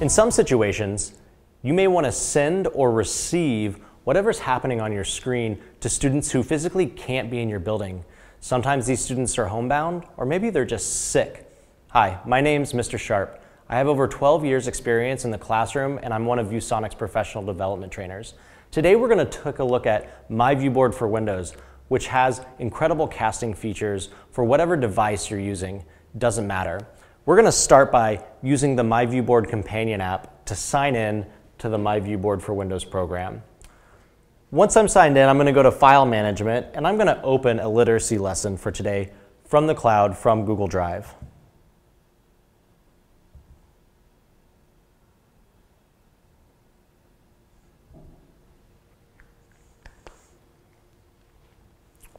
In some situations, you may want to send or receive whatever's happening on your screen to students who physically can't be in your building. Sometimes these students are homebound, or maybe they're just sick. Hi, my name's Mr. Sharp. I have over 12 years experience in the classroom and I'm one of ViewSonic's professional development trainers. Today we're going to take a look at myViewBoard for Windows, which has incredible casting features for whatever device you're using, doesn't matter. We're going to start by using the myViewBoard companion app to sign in to the myViewBoard for Windows program. Once I'm signed in, I'm going to go to File Management and I'm going to open a literacy lesson for today from the cloud from Google Drive.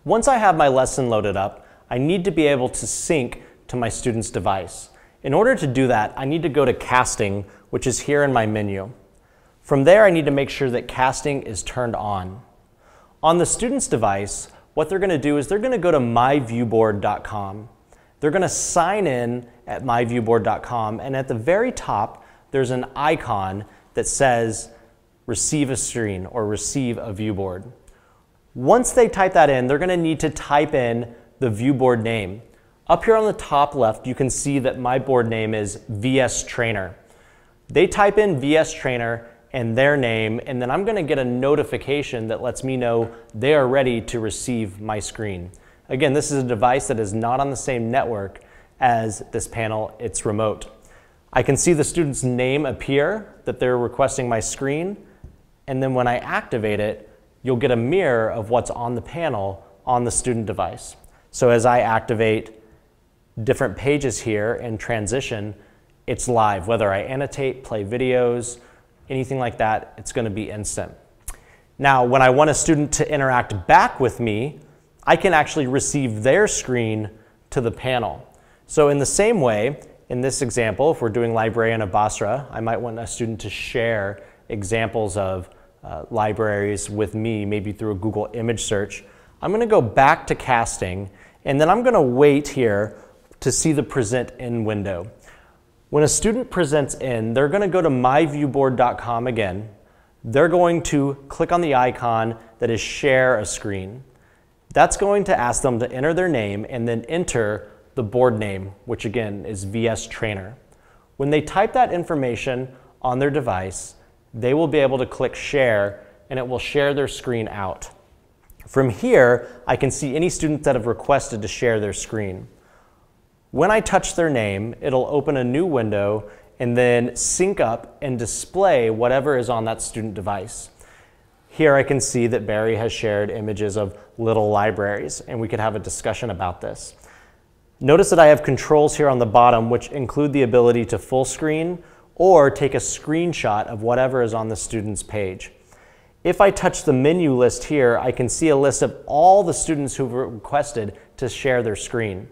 Once I have my lesson loaded up, I need to be able to sync to my student's device. In order to do that, I need to go to Casting, which is here in my menu. From there, I need to make sure that casting is turned on. On the student's device, what they're going to do is they're going to go to myviewboard.com. They're going to sign in at myviewboard.com, and at the very top, there's an icon that says receive a screen or receive a viewboard. Once they type that in, they're going to need to type in the viewboard name. Up here on the top left, you can see that my board name is VS Trainer. They type in VS Trainer and their name, and then I'm gonna get a notification that lets me know they are ready to receive my screen. Again, this is a device that is not on the same network as this panel, it's remote. I can see the student's name appear, that they're requesting my screen, and then when I activate it, you'll get a mirror of what's on the panel on the student device. So as I activate different pages here and transition, it's live. Whether I annotate, play videos, anything like that, it's going to be instant. Now, when I want a student to interact back with me, I can actually receive their screen to the panel. So in the same way, in this example, if we're doing Librarian of Basra, I might want a student to share examples of uh, libraries with me, maybe through a Google image search. I'm going to go back to casting, and then I'm going to wait here to see the present in window. When a student presents in, they're going to go to myviewboard.com again. They're going to click on the icon that is share a screen. That's going to ask them to enter their name and then enter the board name, which again is VS Trainer. When they type that information on their device, they will be able to click share and it will share their screen out. From here, I can see any students that have requested to share their screen. When I touch their name, it'll open a new window and then sync up and display whatever is on that student device. Here I can see that Barry has shared images of little libraries and we could have a discussion about this. Notice that I have controls here on the bottom which include the ability to full screen or take a screenshot of whatever is on the student's page. If I touch the menu list here, I can see a list of all the students who've requested to share their screen.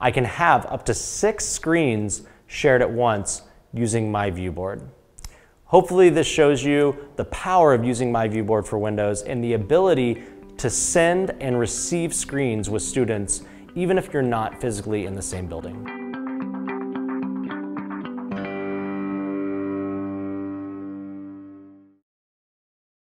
I can have up to six screens shared at once using myViewBoard. Hopefully this shows you the power of using myViewBoard for Windows and the ability to send and receive screens with students even if you're not physically in the same building.